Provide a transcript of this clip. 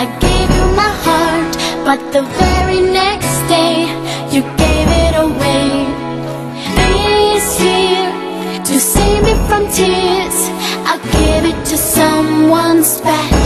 I gave you my heart, but the very next day you gave it away. This here to save me from tears, I'll give it to someone special.